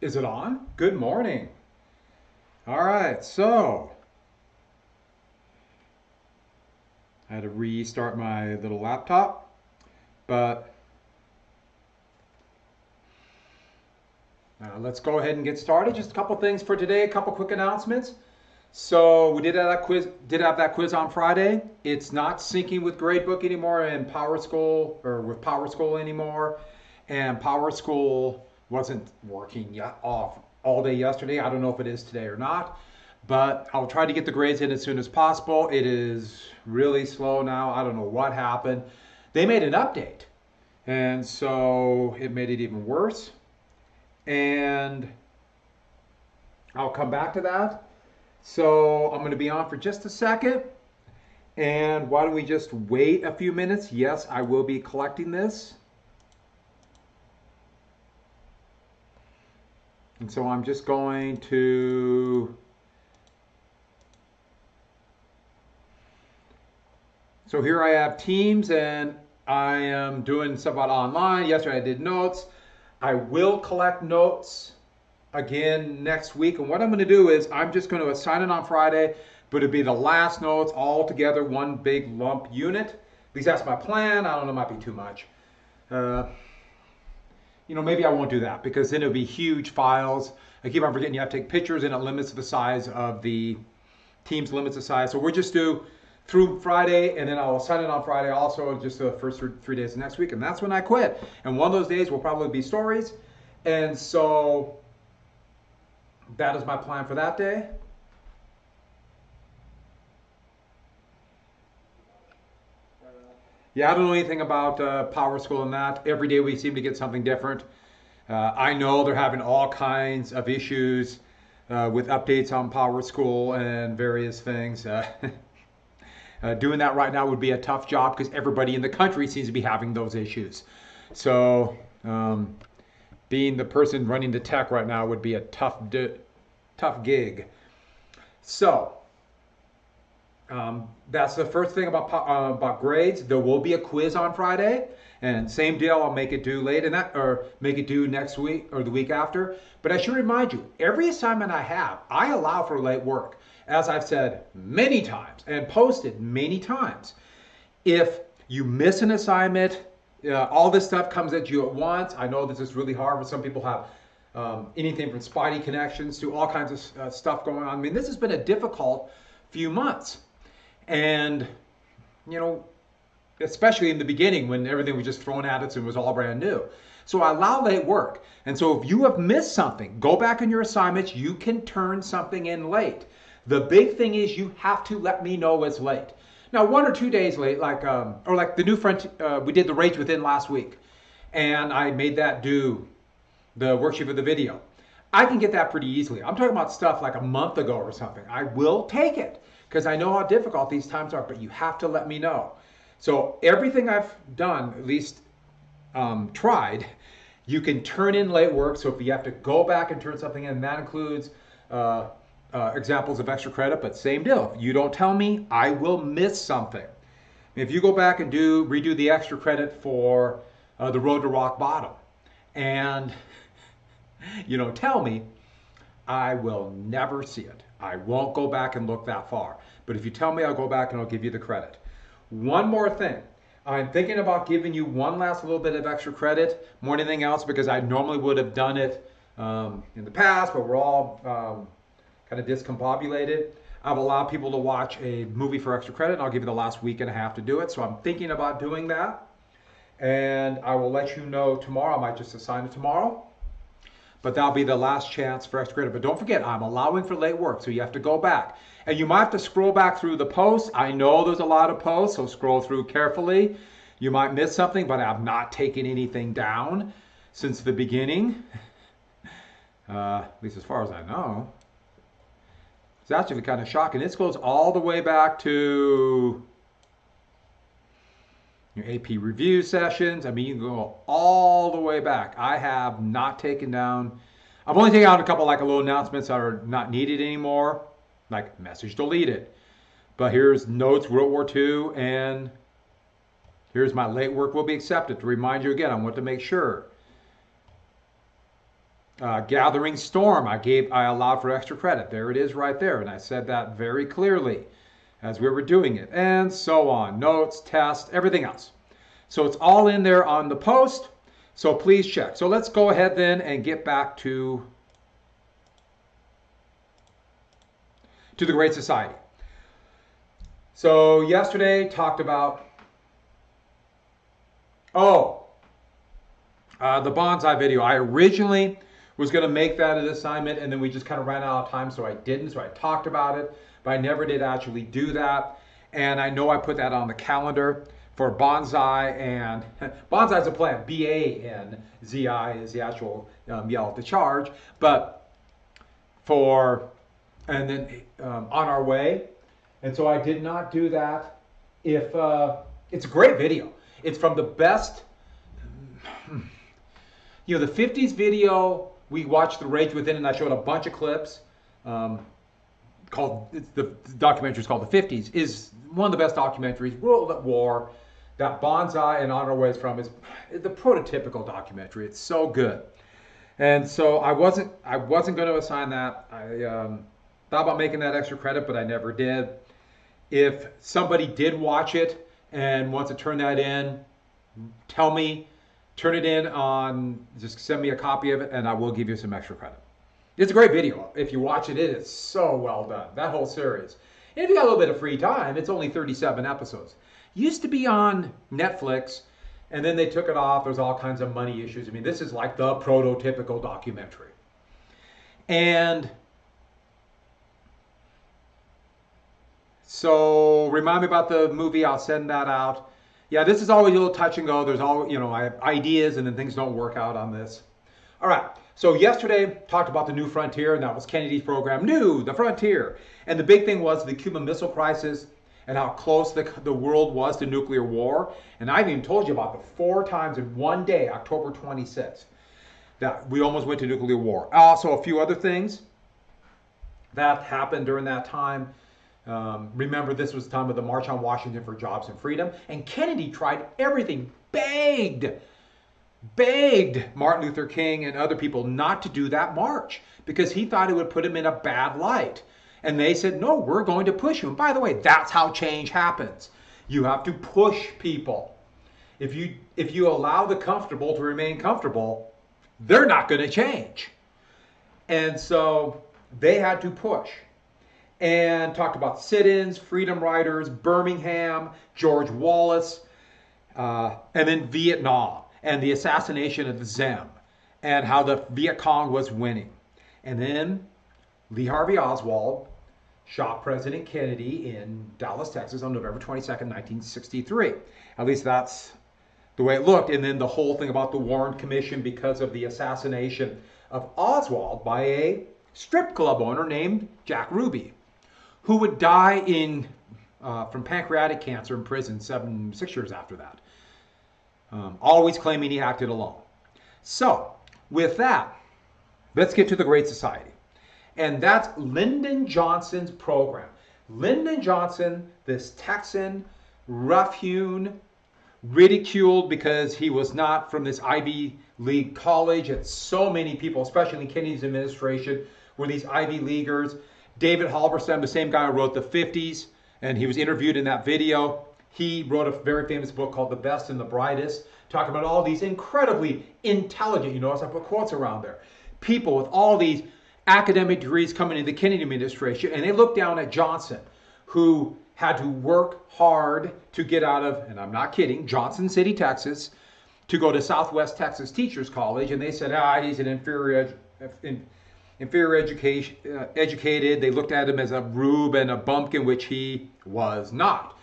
Is it on? Good morning. All right, so I had to restart my little laptop, but uh, let's go ahead and get started. Just a couple things for today, a couple quick announcements. So we did have that quiz. Did have that quiz on Friday. It's not syncing with Gradebook anymore and Power School or with Power School anymore, and Power School wasn't working off all day yesterday. I don't know if it is today or not, but I'll try to get the grades in as soon as possible. It is really slow now. I don't know what happened. They made an update, and so it made it even worse. And I'll come back to that. So I'm going to be on for just a second. And why don't we just wait a few minutes? Yes, I will be collecting this. And so I'm just going to So here I have Teams and I am doing stuff about online. Yesterday I did notes. I will collect notes again next week. And what I'm going to do is I'm just going to assign it on Friday, but it'll be the last notes all together, one big lump unit. At least that's my plan. I don't know, it might be too much. Uh, you know, maybe I won't do that because then it'll be huge files. I keep on forgetting you have to take pictures and it limits the size of the teams limits the size. So we'll just do through Friday and then I'll sign it on Friday also just the first three days of next week and that's when I quit. And one of those days will probably be stories. And so that is my plan for that day. Yeah, I don't know anything about uh, Power School and that. Every day we seem to get something different. Uh, I know they're having all kinds of issues uh, with updates on Power School and various things. Uh, uh, doing that right now would be a tough job because everybody in the country seems to be having those issues. So, um, being the person running the tech right now would be a tough, tough gig. So, um, that's the first thing about uh, about grades. There will be a quiz on Friday, and same deal. I'll make it due late in that, or make it due next week or the week after. But I should remind you, every assignment I have, I allow for late work, as I've said many times and posted many times. If you miss an assignment, uh, all this stuff comes at you at once. I know this is really hard, but some people have um, anything from Spidey connections to all kinds of uh, stuff going on. I mean, this has been a difficult few months. And, you know, especially in the beginning when everything was just thrown at us and was all brand new. So I allow late work. And so if you have missed something, go back in your assignments. You can turn something in late. The big thing is you have to let me know it's late. Now, one or two days late, like um, or like the new front, uh, we did the Rage Within last week, and I made that do the worksheet for the video. I can get that pretty easily. I'm talking about stuff like a month ago or something. I will take it because I know how difficult these times are, but you have to let me know. So everything I've done, at least um, tried, you can turn in late work. So if you have to go back and turn something in, that includes uh, uh, examples of extra credit, but same deal. If you don't tell me, I will miss something. If you go back and do redo the extra credit for uh, the road to rock bottom, and you don't tell me, I will never see it. I won't go back and look that far. But if you tell me, I'll go back and I'll give you the credit. One more thing. I'm thinking about giving you one last little bit of extra credit, more than anything else, because I normally would have done it um, in the past, but we're all um, kind of discombobulated. I've allowed people to watch a movie for extra credit, and I'll give you the last week and a half to do it. So I'm thinking about doing that. And I will let you know tomorrow. I might just assign it tomorrow but that'll be the last chance for extra credit. But don't forget, I'm allowing for late work, so you have to go back. And you might have to scroll back through the posts. I know there's a lot of posts, so scroll through carefully. You might miss something, but I've not taken anything down since the beginning, uh, at least as far as I know. It's actually kind of shocking. This goes all the way back to your AP review sessions. I mean, you can go all the way back. I have not taken down, I've only taken out a couple like a little announcements that are not needed anymore, like message deleted. But here's notes World War II and here's my late work will be accepted. To remind you again, I want to make sure. Uh, Gathering Storm, I gave, I allowed for extra credit. There it is right there. And I said that very clearly as we were doing it and so on. Notes, tests, everything else. So it's all in there on the post. So please check. So let's go ahead then and get back to, to the Great Society. So yesterday talked about, oh, uh, the bonsai video. I originally was going to make that an assignment and then we just kind of ran out of time so I didn't. So I talked about it, but I never did actually do that. And I know I put that on the calendar for bonsai and bonsai is a plant. B A N Z I is the actual um, yell to charge. But for and then um, on our way, and so I did not do that. If uh, it's a great video, it's from the best. You know, the 50s video we watched The Rage Within, and I showed a bunch of clips. Um, called the, the documentary is called The 50s. is one of the best documentaries. World at War that Banzai and On Our Way from is the prototypical documentary. It's so good. And so I wasn't I wasn't going to assign that. I um, thought about making that extra credit, but I never did. If somebody did watch it and wants to turn that in, tell me, turn it in on, just send me a copy of it, and I will give you some extra credit. It's a great video. If you watch it, it is so well done. That whole series. And if you got a little bit of free time, it's only 37 episodes used to be on Netflix and then they took it off. There's all kinds of money issues. I mean, this is like the prototypical documentary. And so remind me about the movie. I'll send that out. Yeah, this is always a little touch and go. There's all, you know, I have ideas and then things don't work out on this. All right. So yesterday talked about the new frontier and that was Kennedy's program, New, the Frontier. And the big thing was the Cuban Missile Crisis and how close the, the world was to nuclear war. And I even told you about the four times in one day, October 26th, that we almost went to nuclear war. Also, a few other things that happened during that time. Um, remember, this was the time of the March on Washington for Jobs and Freedom. And Kennedy tried everything, begged, begged Martin Luther King and other people not to do that march because he thought it would put him in a bad light. And they said, no, we're going to push you. And by the way, that's how change happens. You have to push people. If you, if you allow the comfortable to remain comfortable, they're not going to change. And so they had to push and talked about sit-ins, freedom riders, Birmingham, George Wallace, uh, and then Vietnam and the assassination of Diem and how the Viet Cong was winning. And then Lee Harvey Oswald shot President Kennedy in Dallas, Texas on November 22nd, 1963. At least that's the way it looked. And then the whole thing about the Warren Commission because of the assassination of Oswald by a strip club owner named Jack Ruby, who would die in uh, from pancreatic cancer in prison seven, six years after that. Um, always claiming he acted alone. So, with that, let's get to the Great Society and that's Lyndon Johnson's program. Lyndon Johnson, this Texan, rough-hewn, ridiculed because he was not from this Ivy League college, and so many people, especially in Kennedy's administration, were these Ivy Leaguers. David Halberstam, the same guy who wrote the 50s, and he was interviewed in that video. He wrote a very famous book called The Best and the Brightest, talking about all these incredibly intelligent, you notice I put quotes around there, people with all these academic degrees coming into the Kennedy administration, and they looked down at Johnson, who had to work hard to get out of, and I'm not kidding, Johnson City, Texas, to go to Southwest Texas Teachers College, and they said, ah, he's an inferior, inferior education, uh, educated. They looked at him as a rube and a bumpkin, which he was not.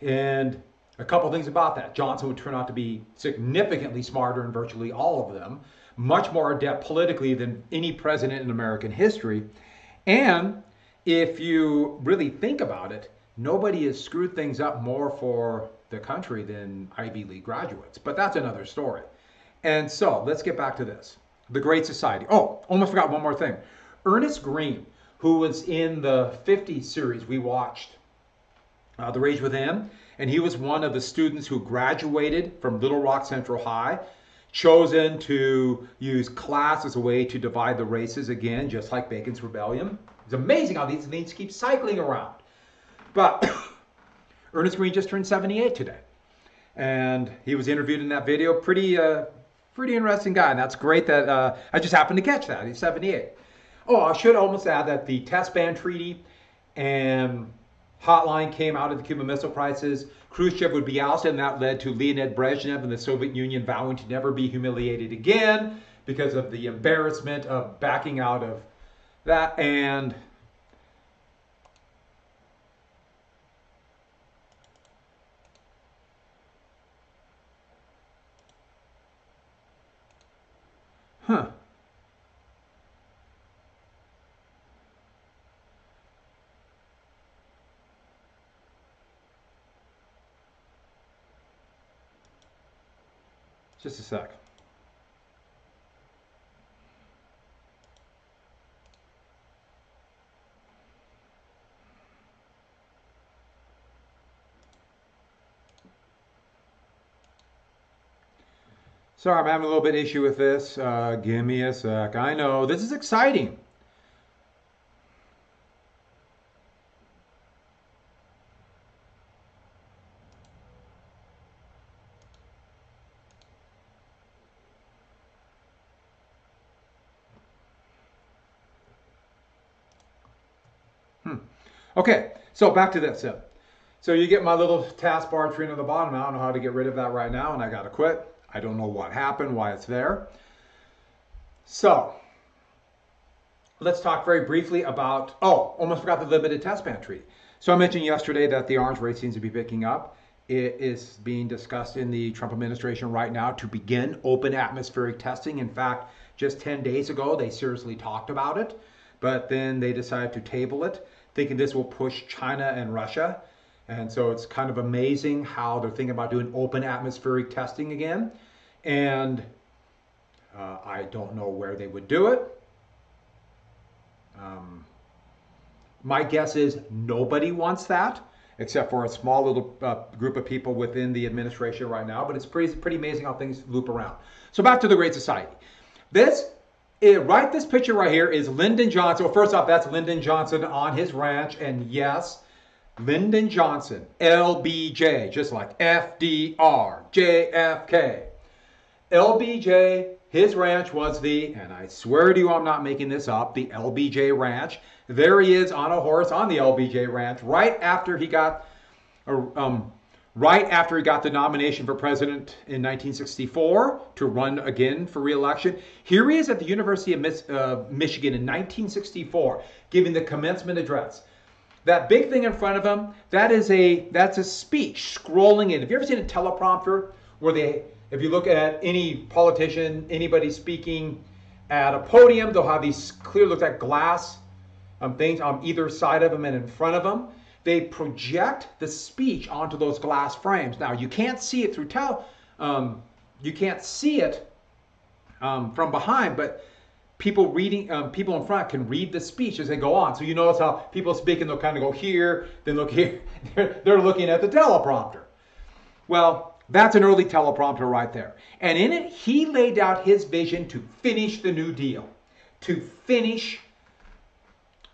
And a couple things about that. Johnson would turn out to be significantly smarter than virtually all of them much more adept politically than any president in American history. And if you really think about it, nobody has screwed things up more for the country than Ivy League graduates. But that's another story. And so let's get back to this the Great Society. Oh, almost forgot one more thing. Ernest Green, who was in the 50s series we watched, uh, The Rage Within, and he was one of the students who graduated from Little Rock Central High chosen to use class as a way to divide the races again, just like Bacon's Rebellion. It's amazing how these things keep cycling around. But Ernest Green just turned 78 today. And he was interviewed in that video. Pretty, uh, pretty interesting guy. And that's great that uh, I just happened to catch that. He's 78. Oh, I should almost add that the test ban treaty and hotline came out of the Cuban Missile Crisis. Khrushchev would be ousted, and that led to Leonid Brezhnev and the Soviet Union vowing to never be humiliated again because of the embarrassment of backing out of that. And huh. Just a sec. Sorry, I'm having a little bit issue with this. Uh, give me a sec. I know, this is exciting. Okay, so back to this. So, so you get my little taskbar tree on the bottom. I don't know how to get rid of that right now, and I got to quit. I don't know what happened, why it's there. So, let's talk very briefly about, oh, almost forgot the limited test ban treaty. So I mentioned yesterday that the arms race seems to be picking up. It is being discussed in the Trump administration right now to begin open atmospheric testing. In fact, just 10 days ago, they seriously talked about it, but then they decided to table it thinking this will push China and Russia. And so it's kind of amazing how they're thinking about doing open atmospheric testing again. And uh, I don't know where they would do it. Um, my guess is nobody wants that, except for a small little uh, group of people within the administration right now. But it's pretty, pretty amazing how things loop around. So back to the Great Society. This it, right this picture right here is Lyndon Johnson. Well, first off, that's Lyndon Johnson on his ranch. And yes, Lyndon Johnson, LBJ, just like FDR, JFK. LBJ, his ranch was the, and I swear to you I'm not making this up, the LBJ Ranch. There he is on a horse on the LBJ Ranch right after he got um, right after he got the nomination for president in 1964 to run again for reelection. Here he is at the University of uh, Michigan in 1964 giving the commencement address. That big thing in front of him, that is a that's a speech scrolling in. Have you ever seen a teleprompter where they if you look at any politician, anybody speaking at a podium, they'll have these clear look like glass um, things on either side of them and in front of them they project the speech onto those glass frames. Now you can't see it through tel, um, you can't see it um, from behind, but people reading, um, people in front can read the speech as they go on. So you notice how people speaking, they'll kind of go here, then look here. they're, they're looking at the teleprompter. Well, that's an early teleprompter right there. And in it, he laid out his vision to finish the New Deal, to finish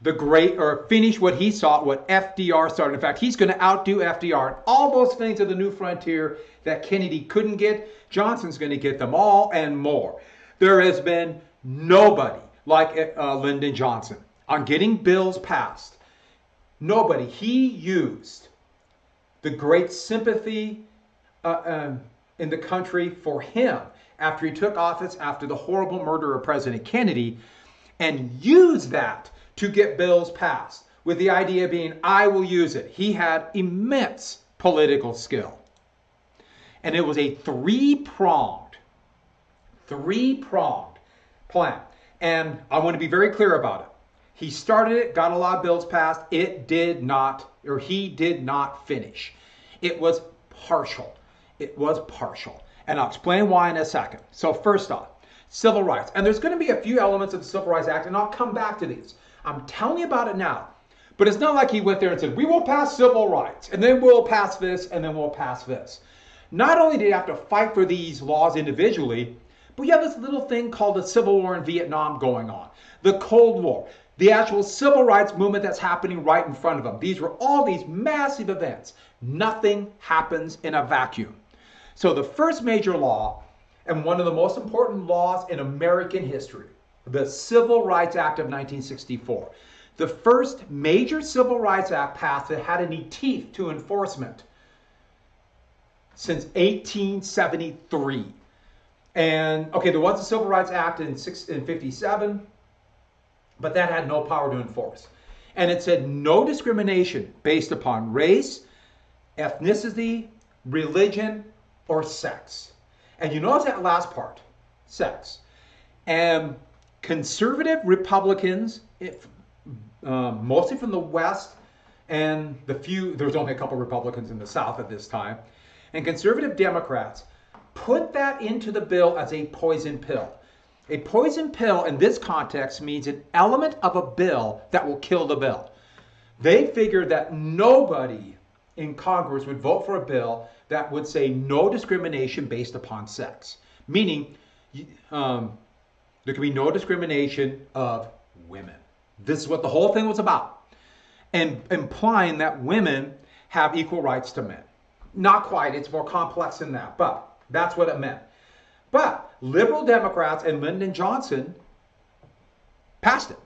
the great, or finish what he saw, what FDR started. In fact, he's going to outdo FDR. And all those things of the new frontier that Kennedy couldn't get, Johnson's going to get them all and more. There has been nobody like uh, Lyndon Johnson on getting bills passed. Nobody. He used the great sympathy uh, um, in the country for him after he took office after the horrible murder of President Kennedy and used that to get bills passed, with the idea being, I will use it. He had immense political skill. And it was a three pronged, three pronged plan. And I want to be very clear about it. He started it, got a lot of bills passed. It did not, or he did not finish. It was partial. It was partial. And I'll explain why in a second. So, first off, civil rights. And there's going to be a few elements of the Civil Rights Act, and I'll come back to these. I'm telling you about it now. But it's not like he went there and said, we will pass civil rights, and then we'll pass this, and then we'll pass this. Not only did he have to fight for these laws individually, But you have this little thing called the Civil War in Vietnam going on, the Cold War, the actual civil rights movement that's happening right in front of them. These were all these massive events. Nothing happens in a vacuum. So the first major law, and one of the most important laws in American history, the Civil Rights Act of 1964. The first major Civil Rights Act passed that had any teeth to enforcement since 1873. And okay, there was a Civil Rights Act in, six, in 57, but that had no power to enforce. And it said no discrimination based upon race, ethnicity, religion, or sex. And you notice that last part, sex. And conservative Republicans, if, um, mostly from the West, and the few, there's only a couple Republicans in the South at this time, and conservative Democrats put that into the bill as a poison pill. A poison pill in this context means an element of a bill that will kill the bill. They figured that nobody in Congress would vote for a bill that would say no discrimination based upon sex, meaning um, there can be no discrimination of women. This is what the whole thing was about, and implying that women have equal rights to men. Not quite, it's more complex than that, but that's what it meant. But liberal Democrats and Lyndon Johnson passed it,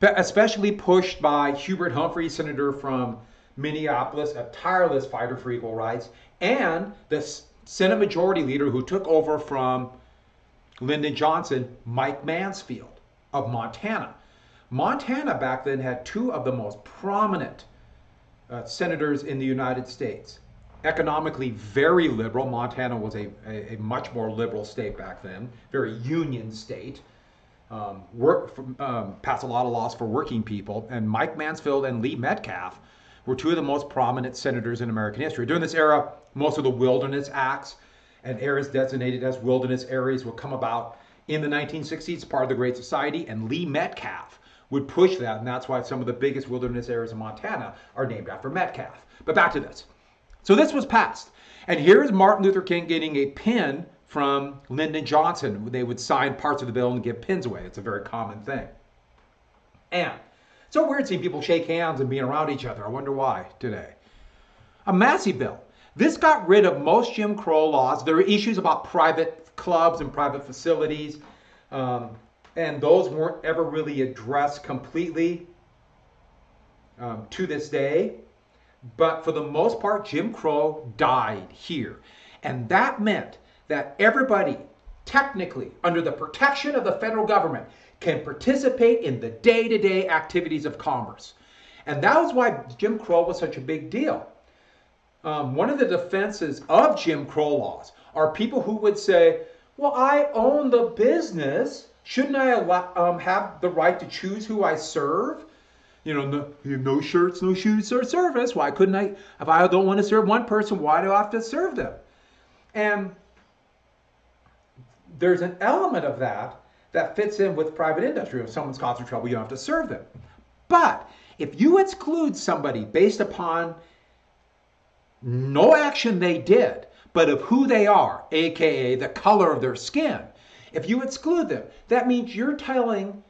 especially pushed by Hubert Humphrey, senator from Minneapolis, a tireless fighter for equal rights, and the Senate Majority Leader who took over from Lyndon Johnson, Mike Mansfield of Montana. Montana back then had two of the most prominent uh, senators in the United States economically very liberal. Montana was a, a, a, much more liberal state back then, very union state. Um, work um, passed a lot of laws for working people, and Mike Mansfield and Lee Metcalf were two of the most prominent senators in American history. During this era, most of the wilderness acts and areas designated as wilderness areas would come about in the 1960s, part of the Great Society, and Lee Metcalf would push that, and that's why some of the biggest wilderness areas in Montana are named after Metcalf. But back to this. So this was passed. And here's Martin Luther King getting a pin from Lyndon Johnson. They would sign parts of the bill and give pins away. It's a very common thing. And so weird seeing people shake hands and being around each other. I wonder why today. A Massey bill. This got rid of most Jim Crow laws. There were issues about private clubs and private facilities, um, and those weren't ever really addressed completely um, to this day. But for the most part, Jim Crow died here. And that meant that everybody, technically, under the protection of the federal government, can participate in the day to day activities of commerce. And that was why Jim Crow was such a big deal. Um, one of the defenses of Jim Crow laws are people who would say, Well, I own the business. Shouldn't I allow, um, have the right to choose who I serve? you know, no, no shirts, no shoes, or service. Why couldn't I? If I don't want to serve one person, why do I have to serve them? And there's an element of that that fits in with private industry. If someone's causing trouble, you don't have to serve them. But if you exclude somebody based upon no action they did, but of who they are, aka the color of their skin, if you exclude them, that means you're telling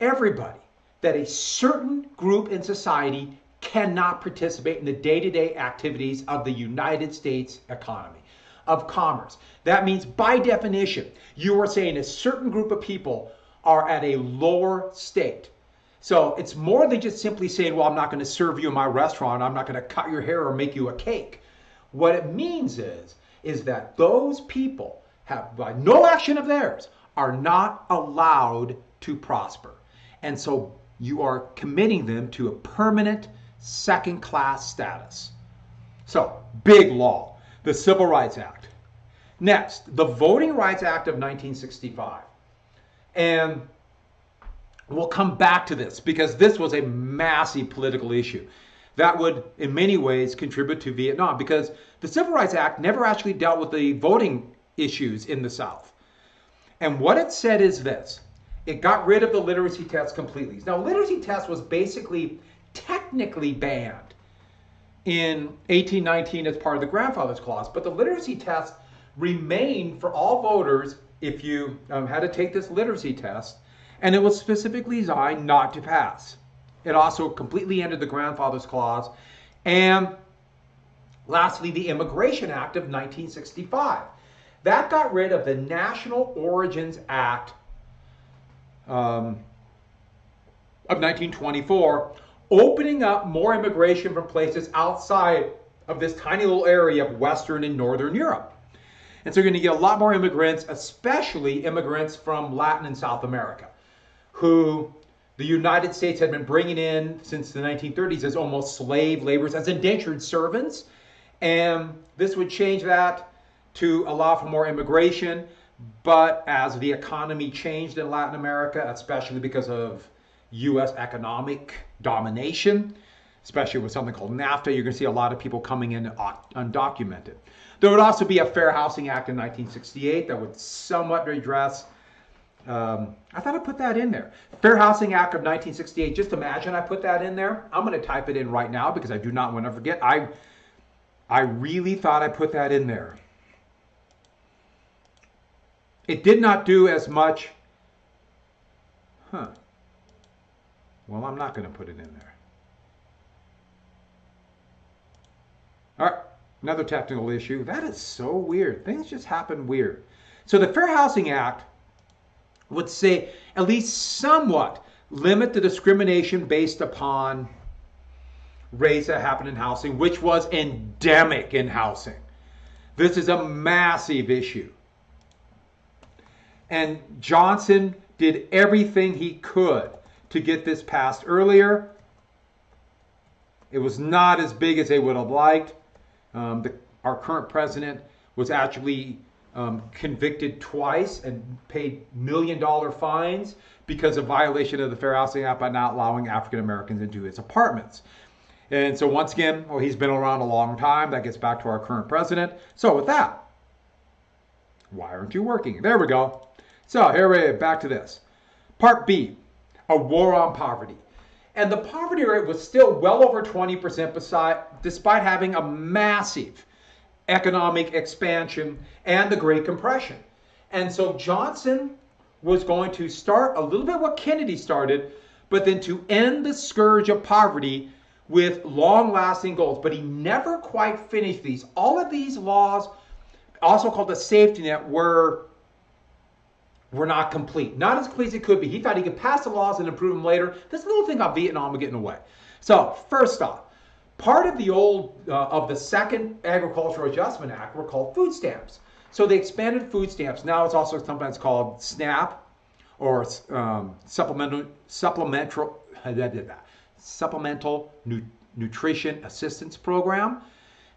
everybody that a certain group in society cannot participate in the day to day activities of the United States economy, of commerce. That means, by definition, you are saying a certain group of people are at a lower state. So it's more than just simply saying, well, I'm not going to serve you in my restaurant, I'm not going to cut your hair or make you a cake. What it means is, is that those people have, by no action of theirs, are not allowed to prosper. And so you are committing them to a permanent second class status. So, big law, the Civil Rights Act. Next, the Voting Rights Act of 1965. And we'll come back to this because this was a massive political issue that would, in many ways, contribute to Vietnam because the Civil Rights Act never actually dealt with the voting issues in the South. And what it said is this it got rid of the literacy test completely. Now, literacy test was basically technically banned in 1819 as part of the grandfather's clause, but the literacy test remained for all voters if you um, had to take this literacy test, and it was specifically designed not to pass. It also completely ended the grandfather's clause. And lastly, the Immigration Act of 1965. That got rid of the National Origins Act um, of 1924, opening up more immigration from places outside of this tiny little area of Western and Northern Europe. And so you're going to get a lot more immigrants, especially immigrants from Latin and South America, who the United States had been bringing in since the 1930s as almost slave laborers, as indentured servants. And this would change that to allow for more immigration. But as the economy changed in Latin America, especially because of U.S. economic domination, especially with something called NAFTA, you're going to see a lot of people coming in undocumented. There would also be a Fair Housing Act in 1968 that would somewhat redress. Um, I thought I put that in there. Fair Housing Act of 1968. Just imagine I put that in there. I'm going to type it in right now because I do not want to forget. I, I really thought I put that in there. It did not do as much. Huh. Well, I'm not going to put it in there. All right, another technical issue. That is so weird. Things just happen weird. So the Fair Housing Act would say at least somewhat limit the discrimination based upon race that happened in housing, which was endemic in housing. This is a massive issue. And Johnson did everything he could to get this passed earlier. It was not as big as they would have liked. Um, the, our current president was actually um, convicted twice and paid million dollar fines because of violation of the Fair Housing Act by not allowing African Americans into his apartments. And so once again, well, he's been around a long time. That gets back to our current president. So with that, why aren't you working? There we go. So here we are, back to this. Part B, a war on poverty. And the poverty rate was still well over 20% beside, despite having a massive economic expansion and the Great Compression. And so Johnson was going to start a little bit what Kennedy started, but then to end the scourge of poverty with long lasting goals. But he never quite finished these. All of these laws, also called the safety net, were were not complete. Not as complete as it could be. He thought he could pass the laws and improve them later. This little thing about Vietnam was getting away. So, first off, part of the old, uh, of the second Agricultural Adjustment Act were called food stamps. So they expanded food stamps. Now it's also sometimes called SNAP or um, supplemental, supplemental, supplemental nu nutrition assistance program.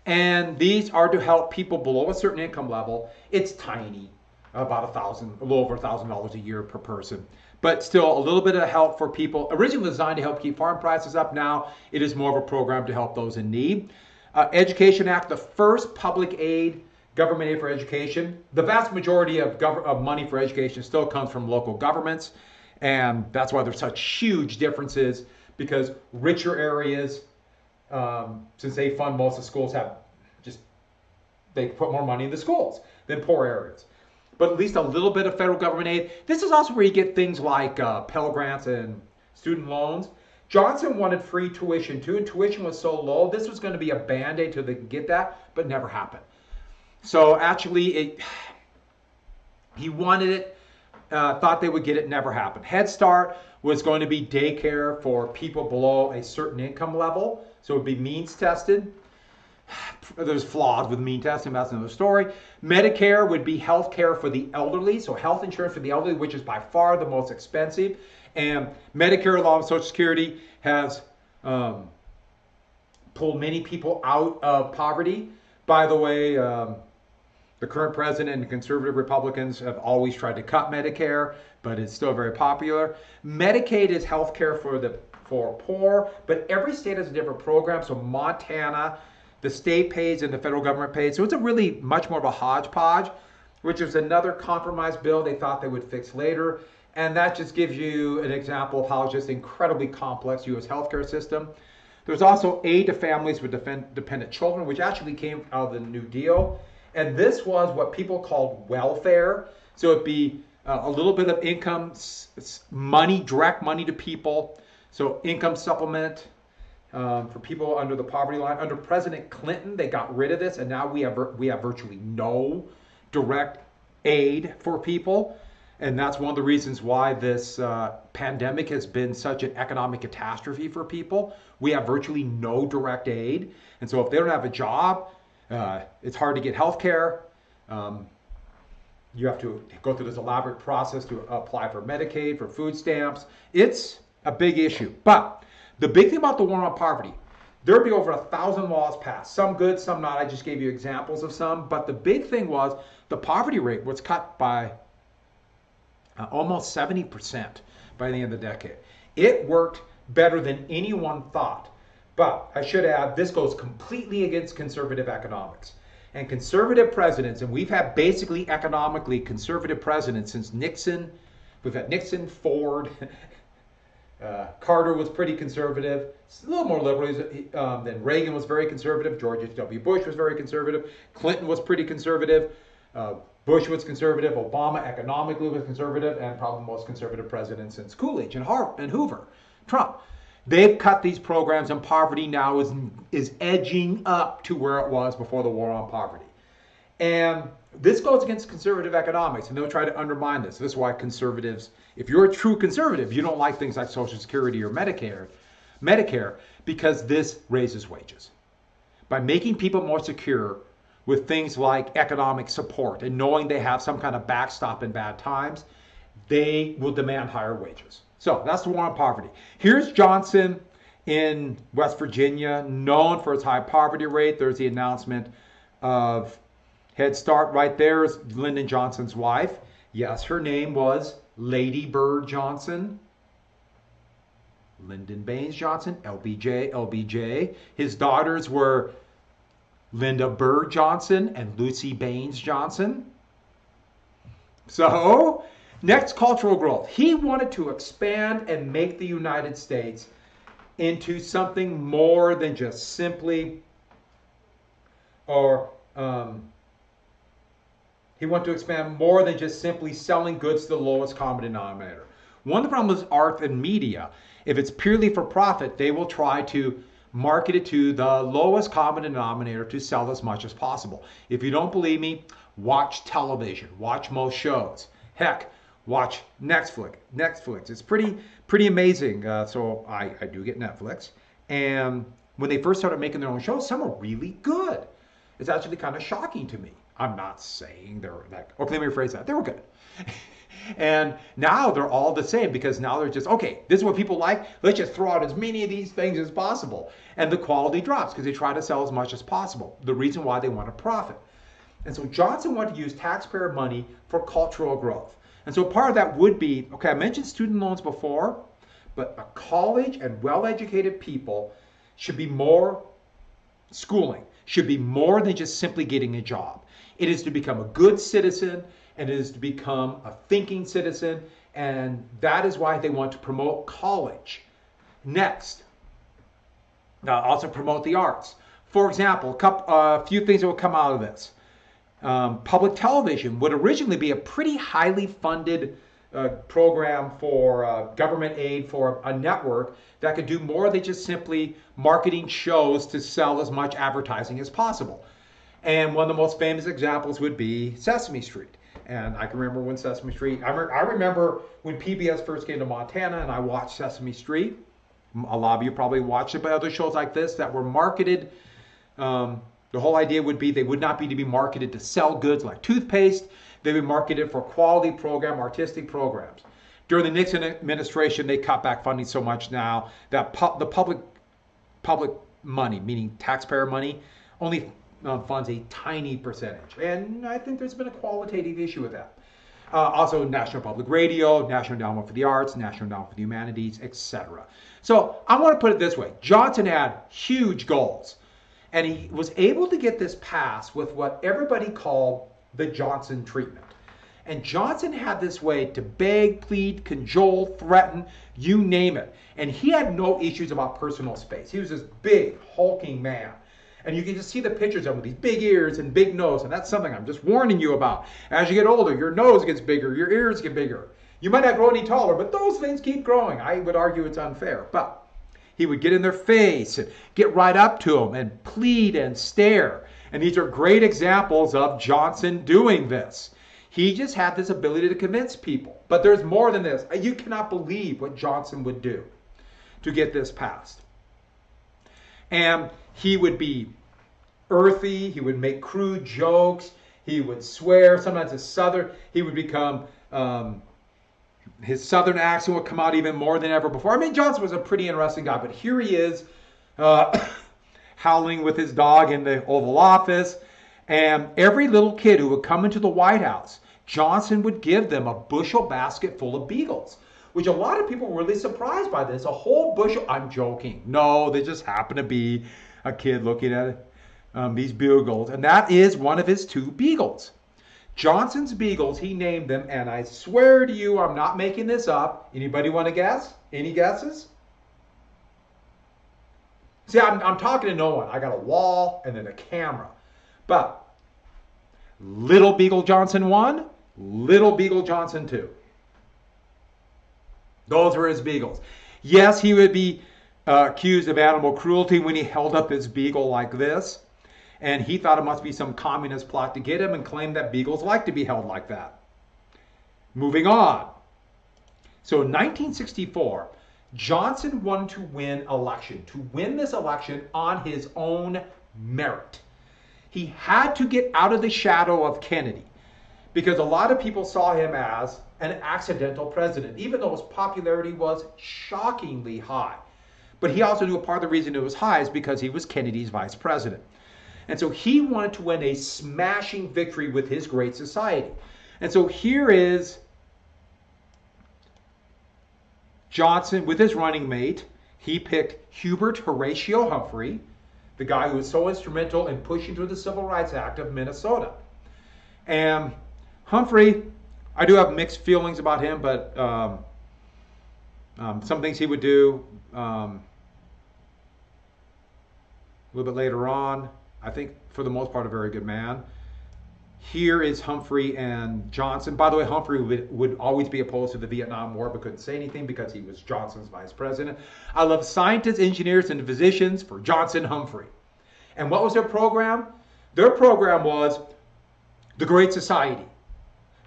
And these are to help people below a certain income level. It's tiny about a thousand, a little over a thousand dollars a year per person. But still, a little bit of help for people. Originally designed to help keep farm prices up. Now it is more of a program to help those in need. Uh, Education Act, the first public aid, government aid for education. The vast majority of, gov- of money for education still comes from local governments, and that's why there's such huge differences. Because richer areas, um, since they fund most of schools, have just they put more money in the schools than poor areas but at least a little bit of federal government aid. This is also where you get things like uh, Pell Grants and student loans. Johnson wanted free tuition too, and tuition was so low, this was going to be a band aid to they get that, but never happened. So actually, it, he wanted it, uh, thought they would get it, never happened. Head Start was going to be daycare for people below a certain income level, so it would be means tested there's flaws with mean testing, that's another story. Medicare would be health care for the elderly, so health insurance for the elderly, which is by far the most expensive. And Medicare, along with Social Security, has um, pulled many people out of poverty. By the way, um, the current president and conservative Republicans have always tried to cut Medicare, but it's still very popular. Medicaid is health care for the for poor, but every state has a different program. So Montana the state pays and the federal government pays. So it's a really much more of a hodgepodge, which is another compromise bill they thought they would fix later. And that just gives you an example of how just incredibly complex U.S. healthcare system. There's also aid to families with dependent children, which actually came out of the New Deal. And this was what people called welfare. So it'd be uh, a little bit of income, money, direct money to people. So income supplement um, for people under the poverty line. Under President Clinton, they got rid of this, and now we have we have virtually no direct aid for people. And that's one of the reasons why this uh, pandemic has been such an economic catastrophe for people. We have virtually no direct aid. And so if they don't have a job, uh, it's hard to get health care. Um, you have to go through this elaborate process to apply for Medicaid, for food stamps. It's a big issue. But the big thing about the war on poverty, there'll be over a thousand laws passed, some good, some not. I just gave you examples of some. But the big thing was the poverty rate was cut by uh, almost 70% by the end of the decade. It worked better than anyone thought. But I should add, this goes completely against conservative economics. And conservative presidents, and we've had basically economically conservative presidents since Nixon. We've had Nixon, Ford, uh, Carter was pretty conservative, a little more liberal um, than Reagan was very conservative. George H.W. Bush was very conservative. Clinton was pretty conservative. Uh, Bush was conservative. Obama economically was conservative, and probably the most conservative president since Coolidge and, Har- and Hoover. Trump. They've cut these programs, and poverty now is is edging up to where it was before the war on poverty. And this goes against conservative economics, and they'll try to undermine this. This is why conservatives, if you're a true conservative, you don't like things like Social Security or Medicare, Medicare, because this raises wages. By making people more secure with things like economic support and knowing they have some kind of backstop in bad times, they will demand higher wages. So that's the war on poverty. Here's Johnson in West Virginia, known for its high poverty rate. There's the announcement of Head Start right there is Lyndon Johnson's wife. Yes, her name was Lady Bird Johnson. Lyndon Baines Johnson, LBJ, LBJ. His daughters were Lynda Bird Johnson and Luci Baines Johnson. So, next cultural growth. He wanted to expand and make the United States into something more than just simply or um, he wanted to expand more than just simply selling goods to the lowest common denominator. One of the problems with art and media, if it's purely for profit, they will try to market it to the lowest common denominator to sell as much as possible. If you don't believe me, watch television, watch most shows. Heck, watch Netflix. Netflix. It's pretty pretty amazing. Uh, so I, I do get Netflix. And when they first started making their own shows, some are really good. It's actually kind of shocking to me. I'm not saying they're like, okay, let me rephrase that. They were good. and now they're all the same because now they're just, okay, this is what people like. Let's just throw out as many of these things as possible. And the quality drops because they try to sell as much as possible. The reason why they want to profit. And so Johnson wanted to use taxpayer money for cultural growth. And so part of that would be, okay, I mentioned student loans before, but a college and well-educated people should be more schooling, should be more than just simply getting a job. It is to become a good citizen and it is to become a thinking citizen. And that is why they want to promote college. Next, also promote the arts. For example, a couple, uh, few things that will come out of this. Um, public television would originally be a pretty highly funded uh, program for uh, government aid for a network that could do more than just simply marketing shows to sell as much advertising as possible. And one of the most famous examples would be Sesame Street. And I can remember when Sesame Street, I, re- I remember when PBS first came to Montana and I watched Sesame Street. A lot of you probably watched it, but other shows like this that were marketed. Um, the whole idea would be they would not be to be marketed to sell goods like toothpaste. They would be marketed for quality program, artistic programs. During the Nixon administration, they cut back funding so much now that pu- the public public money, meaning taxpayer money, only uh, funds a tiny percentage. And I think there's been a qualitative issue with that. Uh, also, National Public Radio, National Endowment for the Arts, National Endowment for the Humanities, etc. So I want to put it this way Johnson had huge goals, and he was able to get this passed with what everybody called the Johnson treatment. And Johnson had this way to beg, plead, cajole, threaten, you name it. And he had no issues about personal space. He was this big, hulking man. And you can just see the pictures of them with these big ears and big nose. And that's something I'm just warning you about. As you get older, your nose gets bigger, your ears get bigger. You might not grow any taller, but those things keep growing. I would argue it's unfair. But he would get in their face and get right up to them and plead and stare. And these are great examples of Johnson doing this. He just had this ability to convince people. But there's more than this. You cannot believe what Johnson would do to get this passed. And he would be earthy, he would make crude jokes, he would swear, sometimes a southern, he would become um, his southern accent would come out even more than ever before. I mean, Johnson was a pretty interesting guy, but here he is uh, howling with his dog in the Oval Office. And every little kid who would come into the White House, Johnson would give them a bushel basket full of beagles, which a lot of people were really surprised by this. A whole bushel. I'm joking. No, they just happen to be a kid looking at um, these beagles. And that is one of his two beagles. Johnson's Beagles, he named them, and I swear to you, I'm not making this up. Anybody want to guess? Any guesses? See, I'm, I'm talking to no one. I got a wall and then a camera. But Little Beagle Johnson 1, Little Beagle Johnson 2. Those were his beagles. Yes, he would be uh, accused of animal cruelty when he held up his beagle like this and he thought it must be some communist plot to get him and claimed that beagles like to be held like that. Moving on. So in 1964, Johnson wanted to win election, to win this election on his own merit. He had to get out of the shadow of Kennedy because a lot of people saw him as an accidental president, even though his popularity was shockingly high. But he also knew a part of the reason it was high is because he was Kennedy's vice president. And so he wanted to win a smashing victory with his great society. And so here is Johnson with his running mate. He picked Hubert Horatio Humphrey, the guy who was so instrumental in pushing through the Civil Rights Act of Minnesota. And Humphrey, I do have mixed feelings about him, but um, um, some things he would do um, a little bit later on. I think for the most part a very good man. Here is Humphrey and Johnson. By the way, Humphrey would, would always be opposed to the Vietnam War but couldn't say anything because he was Johnson's vice president. I love scientists, engineers, and physicians for Johnson Humphrey. And what was their program? Their program was the Great Society.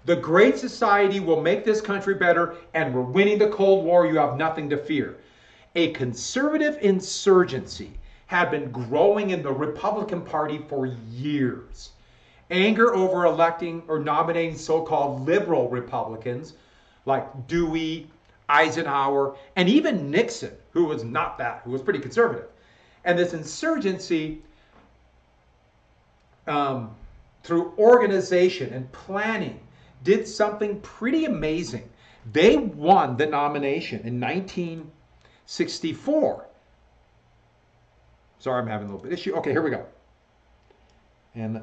The Great Society will make this country better, and we're winning the Cold War. You have nothing to fear. A conservative insurgency had been growing in the Republican Party for years. Anger over electing or nominating so called liberal Republicans like Dewey, Eisenhower, and even Nixon, who was not that, who was pretty conservative. And this insurgency, um, through organization and planning, did something pretty amazing. They won the nomination in 1964 Sorry, I'm having a little bit issue. Okay, here we go. And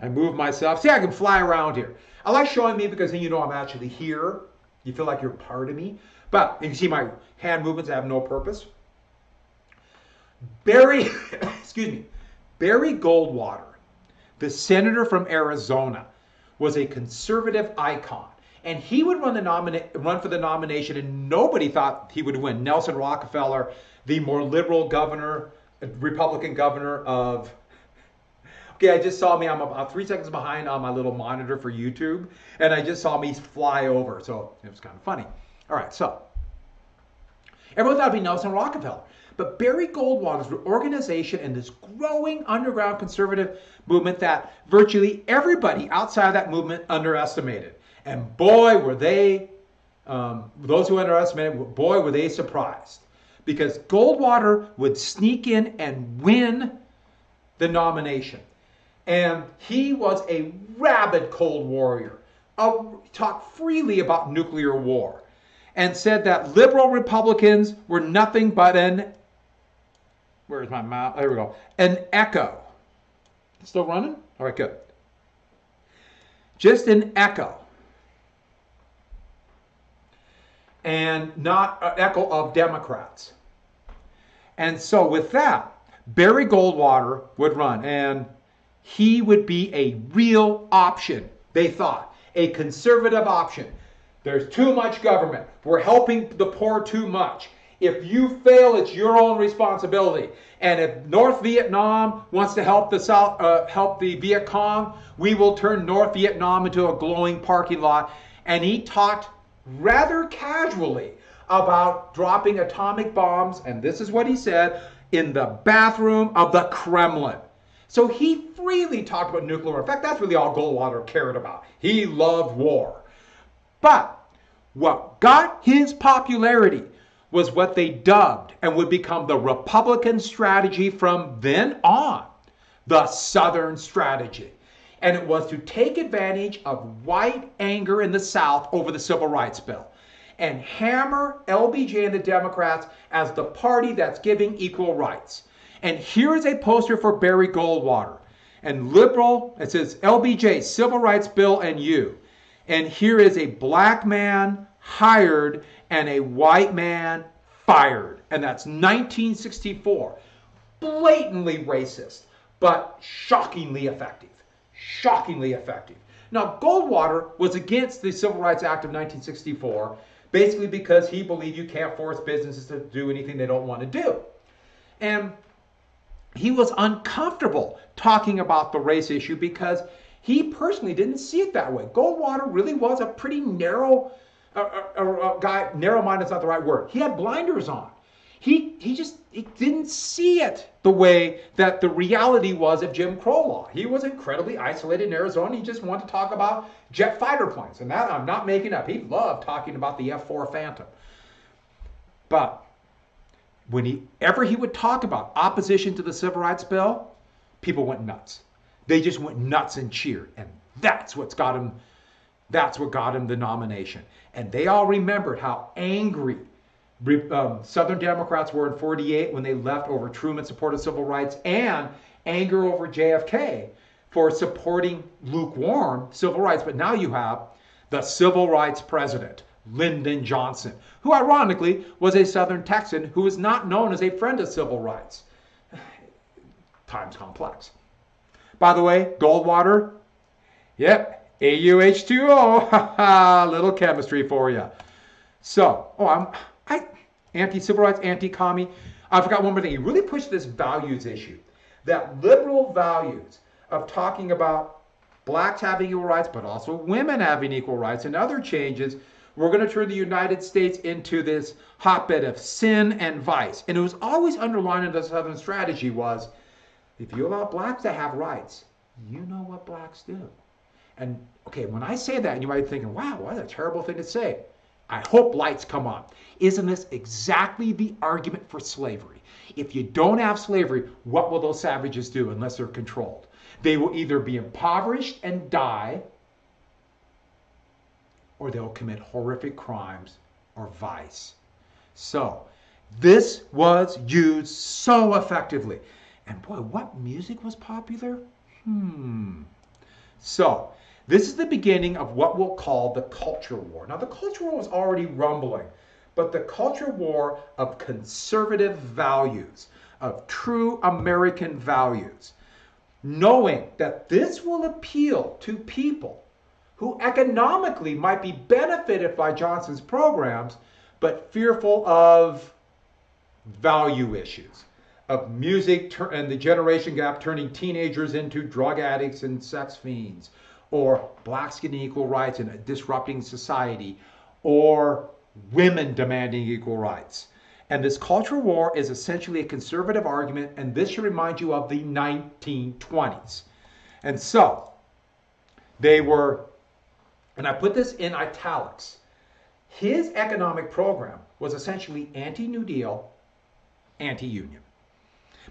I move myself. See, I can fly around here. I like showing me because then you know I'm actually here. You feel like you're part of me. But you see my hand movements have no purpose. Barry, excuse me, Barry Goldwater, the senator from Arizona, was a conservative icon and he would run the nomina- run for the nomination, and nobody thought he would win. Nelson Rockefeller, the more liberal governor, uh, Republican governor of. Okay, I just saw me. I'm about three seconds behind on my little monitor for YouTube, and I just saw me fly over, so it was kind of funny. All right, so everyone thought it'd be Nelson Rockefeller. But Barry Goldwater's organization and this growing underground conservative movement that virtually everybody outside of that movement underestimated. And boy, were they, um, those who underestimated, boy, were they surprised. Because Goldwater would sneak in and win the nomination. And he was a rabid Cold Warrior, uh, talked freely about nuclear war, and said that liberal Republicans were nothing but an, where's my mouse? There we go, an echo. Still running? All right, good. Just an echo and not an echo of Democrats. And so with that, Barry Goldwater would run and he would be a real option, they thought, a conservative option. There's too much government. We're helping the poor too much. If you fail, it's your own responsibility. And if North Vietnam wants to help the South, uh, help the Viet Cong, we will turn North Vietnam into a glowing parking lot. And he talked rather casually about dropping atomic bombs, and this is what he said, in the bathroom of the Kremlin. So he freely talked about nuclear. war. In fact, that's really all Goldwater cared about. He loved war. But what got his popularity was what they dubbed and would become the Republican strategy from then on the Southern strategy. And it was to take advantage of white anger in the South over the Civil Rights Bill and hammer LBJ and the Democrats as the party that's giving equal rights. And here is a poster for Barry Goldwater. And liberal, it says LBJ, Civil Rights Bill, and you. And here is a black man hired and a white man fired. And that's 1964. Blatantly racist, but shockingly effective. Shockingly effective. Now, Goldwater was against the Civil Rights Act of 1964, basically because he believed you can't force businesses to do anything they don't want to do. And he was uncomfortable talking about the race issue because he personally didn't see it that way. Goldwater really was a pretty narrow a, a, a guy, narrow minded is not the right word. He had blinders on. He, he just he didn't see it the way that the reality was of Jim Crow law. He was incredibly isolated in Arizona. He just wanted to talk about jet fighter planes. And that I'm not making up. He loved talking about the F 4 Phantom. But whenever he would talk about opposition to the Civil Rights Bill, people went nuts. They just went nuts and cheered. And that's what's got him that's what got him the nomination. And they all remembered how angry um, Southern Democrats were in 48 when they left over Truman supported civil rights and anger over JFK for supporting lukewarm civil rights. But now you have the civil rights president, Lyndon Johnson, who ironically was a Southern Texan who was not known as a friend of civil rights. Times complex. By the way, Goldwater, yep, AuH2O, little chemistry for you. So, oh, I'm anti-civil rights, anti-commie. I forgot one more thing. He really pushed this values issue, that liberal values of talking about blacks having equal rights, but also women having equal rights and other changes. We're going to turn the United States into this hotbed of sin and vice. And it was always underlined in the Southern strategy was, if you allow blacks to have rights, you know what blacks do. And okay, when I say that, you might be thinking, wow, what a terrible thing to say. I hope lights come on. Isn't this exactly the argument for slavery? If you don't have slavery, what will those savages do unless they're controlled? They will either be impoverished and die, or they'll commit horrific crimes or vice. So, this was used so effectively. And boy, what music was popular? Hmm. So, this is the beginning of what we'll call the culture war. Now, the culture war was already rumbling, but the culture war of conservative values, of true American values, knowing that this will appeal to people who economically might be benefited by Johnson's programs, but fearful of value issues, of music and the generation gap turning teenagers into drug addicts and sex fiends or blacks getting equal rights and disrupting society, or women demanding equal rights. And this cultural war is essentially a conservative argument, and this should remind you of the 1920s. And so, they were, and I put this in italics, his economic program was essentially anti New Deal, anti union.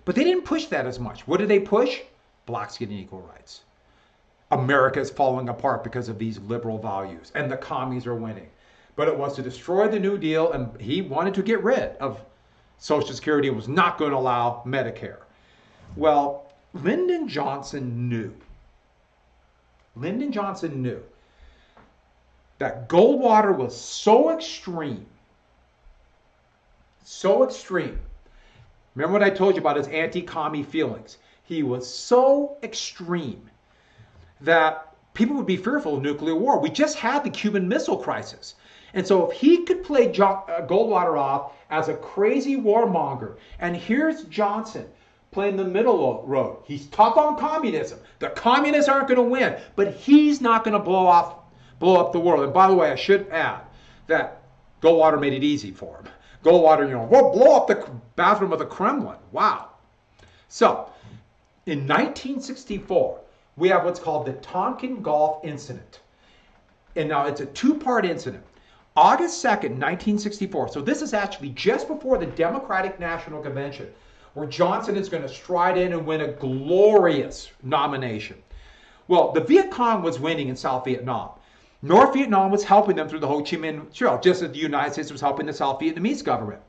But they didn't push that as much. What did they push? Blacks getting equal rights. America is falling apart because of these liberal values, and the commies are winning. But it was to destroy the New Deal, and he wanted to get rid of Social Security and was not going to allow Medicare. Well, Lyndon Johnson knew. Lyndon Johnson knew that Goldwater was so extreme so extreme. Remember what I told you about his anti-commie feelings? He was so extreme that people would be fearful of nuclear war. We just had the Cuban Missile Crisis. And so if he could play uh, Goldwater off as a crazy warmonger, and here's Johnson playing the middle road. He's tough on communism. The communists aren't going to win, but he's not going to blow off, blow up the world. And by the way, I should add that Goldwater made it easy for him. Goldwater, you know, well, blow up the bathroom of the Kremlin. Wow. So, in 1964, we have what's called the Tonkin Gulf Incident. And now it's a two part incident. August 2nd, 1964. So this is actually just before the Democratic National Convention, where Johnson is going to stride in and win a glorious nomination. Well, the Viet Cong was winning in South Vietnam. North Vietnam was helping them through the Ho Chi Minh Trail, just as the United States was helping the South Vietnamese government.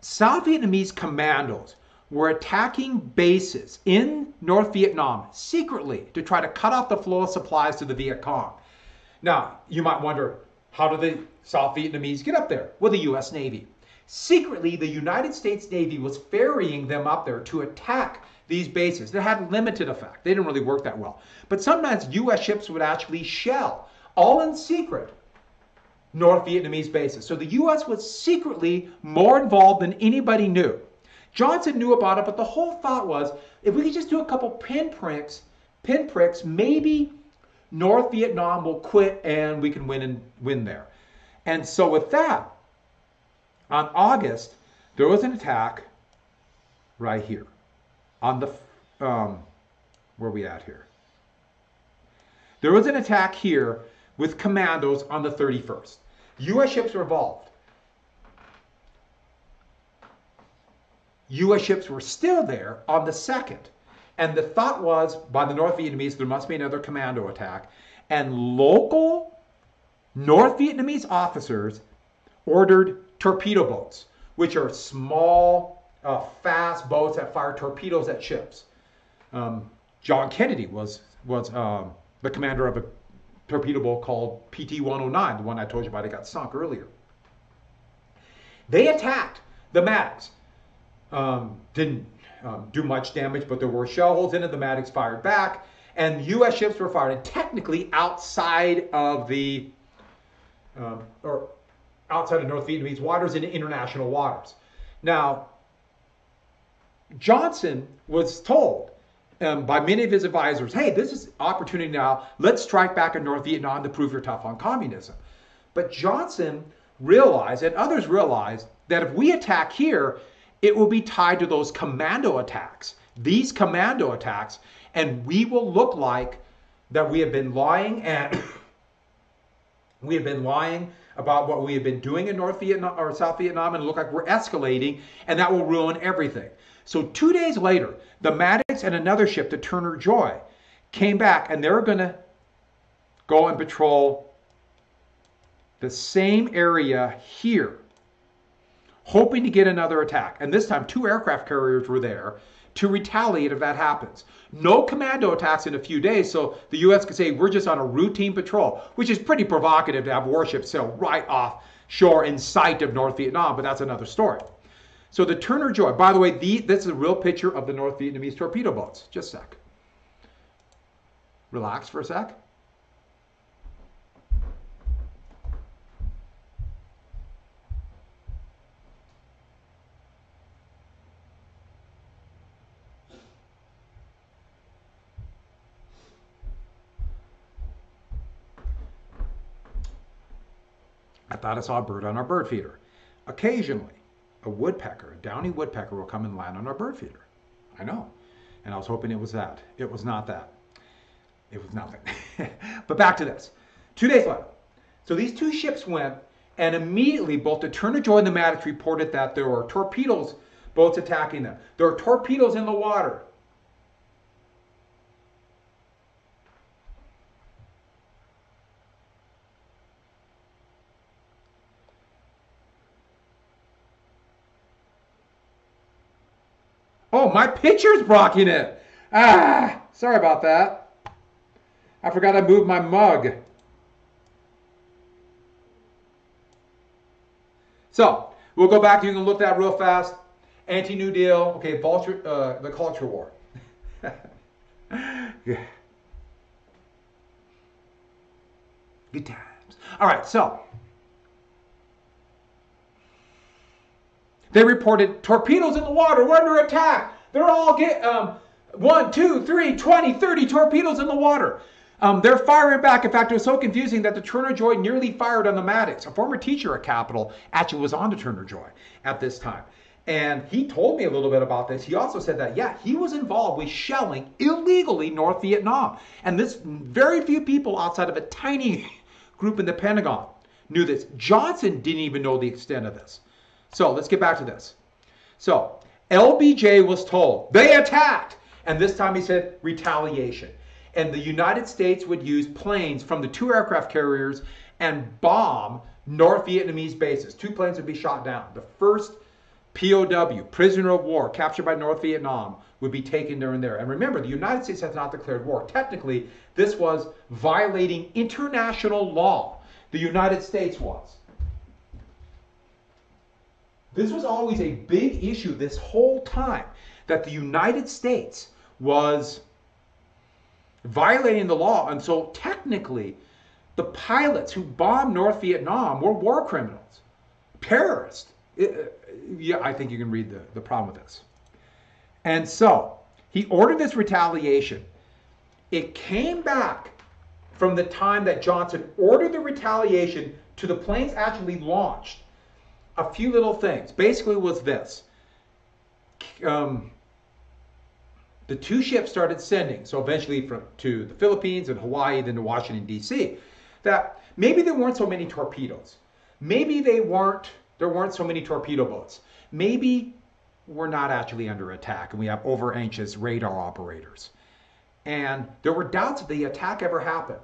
South Vietnamese commandos were attacking bases in North Vietnam secretly to try to cut off the flow of supplies to the Viet Cong. Now, you might wonder, how did the South Vietnamese get up there? Well, the U.S. Navy. Secretly, the United States Navy was ferrying them up there to attack these bases. They had limited effect. They didn't really work that well. But sometimes U.S. ships would actually shell, all in secret, North Vietnamese bases. So the U.S. was secretly more involved than anybody knew. Johnson knew about it, but the whole thought was if we could just do a couple pinpricks, pinpricks, maybe North Vietnam will quit and we can win and win there. And so with that, on August, there was an attack right here on the um, where we at here? There was an attack here with commandos on the 31st. U.S. ships were involved. U.S. ships were still there on the 2nd. And the thought was by the North Vietnamese, there must be another commando attack. And local North Vietnamese officers ordered torpedo boats, which are small uh, fast boats that fire torpedoes at ships. Um, John Kennedy was was um, the commander of a torpedo boat called PT-109, the one I told you about. that got sunk earlier. They attacked the Maddox. Um, didn't um, do much damage, but there were shell holes in it. The Maddox fired back, and U.S. ships were firing technically outside of the um, or outside of North Vietnamese waters in international waters. Now, Johnson was told um, by many of his advisors, hey, this is opportunity now. Let's strike back in North Vietnam to prove you're tough on communism. But Johnson realized, and others realized, that if we attack here, it will be tied to those commando attacks, these commando attacks, and we will look like that we have been lying and we have been lying about what we have been doing in North Vietnam or South Vietnam and look like we're escalating, and that will ruin everything. So two days later, the Maddox and another ship, the Turner Joy, came back and they were going to go and patrol the same area here, hoping to get another attack. And this time, two aircraft carriers were there to retaliate if that happens. No commando attacks in a few days, so the U.S. could say we're just on a routine patrol, which is pretty provocative to have warships sail right off shore in sight of North Vietnam, but that's another story. So the Turner Joy, by the way, the, this is a real picture of the North Vietnamese torpedo boats. Just a sec. Relax for a sec. Thought I saw a bird on our bird feeder. Occasionally, a woodpecker, a downy woodpecker, will come and land on our bird feeder. I know. And I was hoping it was that. It was not that. It was nothing. but back to this. Two days later. So these two ships went, and immediately both the Turner Joy and the Maddox reported that there were torpedoes boats attacking them. There are torpedoes in the water. Oh, my picture's blocking it. Ah, sorry about that. I forgot I moved my mug. So, We'll go back. You can look that real fast. Anti-New Deal. Okay, vulture, uh, the culture war. yeah. Good times. All right, so they reported torpedoes in the water. We're under attack. They're all get um, one, two, three, 20, 30 torpedoes in the water. Um, they're firing back. In fact, it was so confusing that the Turner Joy nearly fired on the Maddox. A former teacher at Capital actually was on the Turner Joy at this time. And he told me a little bit about this. He also said that, yeah, he was involved with shelling illegally North Vietnam. And this, very few people outside of a tiny group in the Pentagon knew this. Johnson didn't even know the extent of this. So let's get back to this. So LBJ was told they attacked. And this time he said retaliation. And the United States would use planes from the two aircraft carriers and bomb North Vietnamese bases. Two planes would be shot down. The first POW, prisoner of war, captured by North Vietnam, would be taken during there. And remember, the United States has not declared war. Technically, this was violating international law. The United States was. This was always a big issue this whole time that the United States was violating the law. And so technically, the pilots who bombed North Vietnam were war criminals, terrorists. It, uh, yeah, I think you can read the, the problem with this. And so he ordered this retaliation. It came back from the time that Johnson ordered the retaliation to the planes actually launched. A few little things. Basically, was this. Um, the two ships started sending, so eventually from to the Philippines and Hawaii, then to Washington D.C. That maybe there weren't so many torpedoes, maybe they weren't there weren't so many torpedo boats, maybe we're not actually under attack and we have over anxious radar operators. And there were doubts if the attack ever happened,